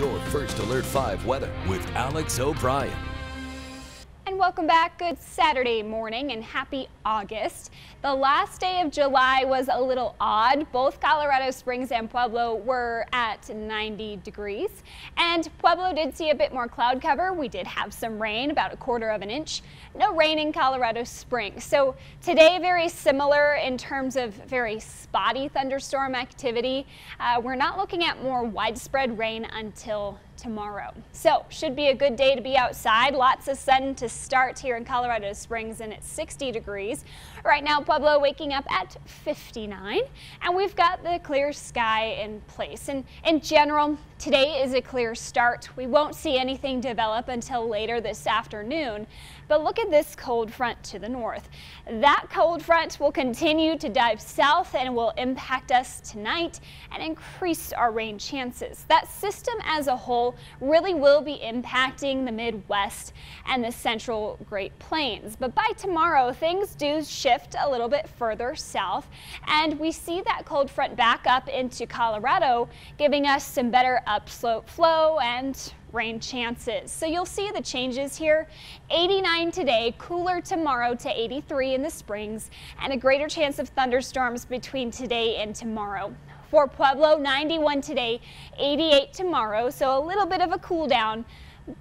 your first Alert 5 weather with Alex O'Brien. Welcome back. Good Saturday morning and happy August. The last day of July was a little odd. Both Colorado Springs and Pueblo were at 90 degrees. And Pueblo did see a bit more cloud cover. We did have some rain, about a quarter of an inch. No rain in Colorado Springs. So today, very similar in terms of very spotty thunderstorm activity. Uh, we're not looking at more widespread rain until tomorrow. So should be a good day to be outside. Lots of sun to start here in Colorado Springs and it's 60 degrees. Right now Pueblo waking up at 59 and we've got the clear sky in place. And in general, today is a clear start. We won't see anything develop until later this afternoon. But look at this cold front to the north. That cold front will continue to dive south and will impact us tonight and increase our rain chances. That system as a whole really will be impacting the Midwest and the central Great Plains. But by tomorrow, things do shift a little bit further south, and we see that cold front back up into Colorado, giving us some better upslope flow and rain chances. So you'll see the changes here. 89 today, cooler tomorrow to 83 in the Springs, and a greater chance of thunderstorms between today and tomorrow. For Pueblo, 91 today, 88 tomorrow, so a little bit of a cool down.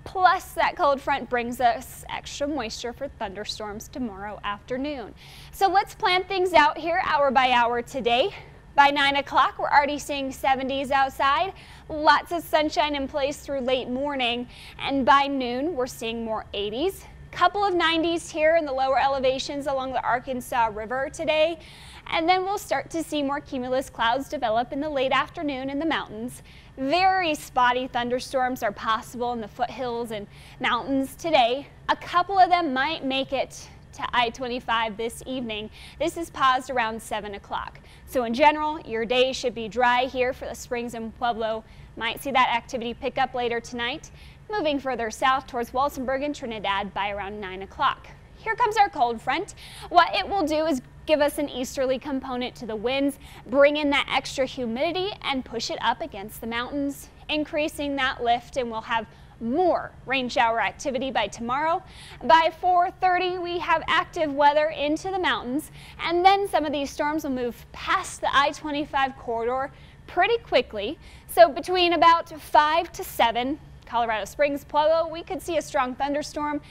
Plus, that cold front brings us extra moisture for thunderstorms tomorrow afternoon. So let's plan things out here hour by hour today. By 9 o'clock, we're already seeing 70s outside. Lots of sunshine in place through late morning. And by noon, we're seeing more 80s. Couple of 90s here in the lower elevations along the Arkansas River today. And then we'll start to see more cumulus clouds develop in the late afternoon in the mountains. Very spotty thunderstorms are possible in the foothills and mountains today. A couple of them might make it to I-25 this evening. This is paused around 7 o'clock. So in general, your day should be dry here for the Springs and Pueblo. Might see that activity pick up later tonight. Moving further south towards Walsenburg and Trinidad by around 9 o'clock. Here comes our cold front. What it will do is give us an easterly component to the winds, bring in that extra humidity and push it up against the mountains, increasing that lift and we'll have more rain shower activity by tomorrow. By 4.30, we have active weather into the mountains, and then some of these storms will move past the I-25 corridor pretty quickly. So between about 5 to 7, Colorado Springs, Pueblo, we could see a strong thunderstorm.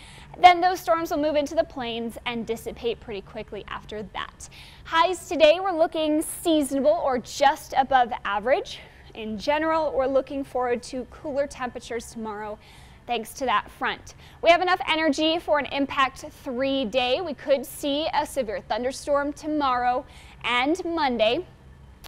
Then those storms will move into the plains and dissipate pretty quickly after that. Highs today, we're looking seasonable or just above average in general, we're looking forward to cooler temperatures tomorrow thanks to that front. We have enough energy for an impact three day. We could see a severe thunderstorm tomorrow and Monday.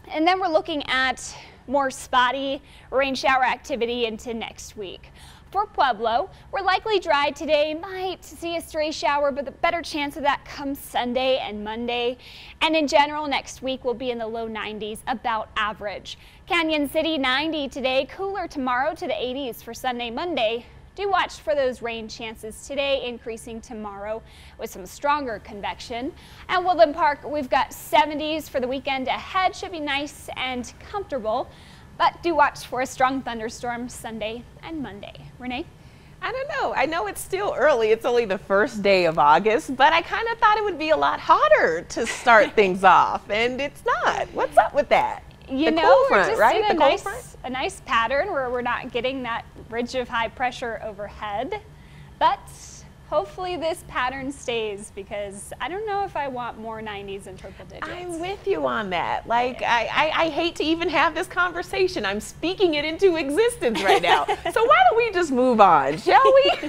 And then we're looking at more spotty rain shower activity into next week. For Pueblo, we're likely dry today, might see a stray shower, but the better chance of that comes Sunday and Monday. And in general, next week will be in the low 90s, about average. Cañon City 90 today, cooler tomorrow to the 80s for Sunday, Monday. Do watch for those rain chances today, increasing tomorrow with some stronger convection. At Woodland Park, we've got 70s for the weekend ahead. Should be nice and comfortable. But do watch for a strong thunderstorm Sunday and Monday. Renee? I don't know. I know it's still early. It's only the first day of August, but I kind of thought it would be a lot hotter to start things off, and it's not. What's up with that? You the know, front, we're just right? in a nice, front? a nice pattern where we're not getting that ridge of high pressure overhead, but hopefully this pattern stays because I don't know if I want more 90s and triple digits. I'm with you on that. Like, I, I, I, hate to even have this conversation. I'm speaking it into existence right now. so why don't we just move on, shall we?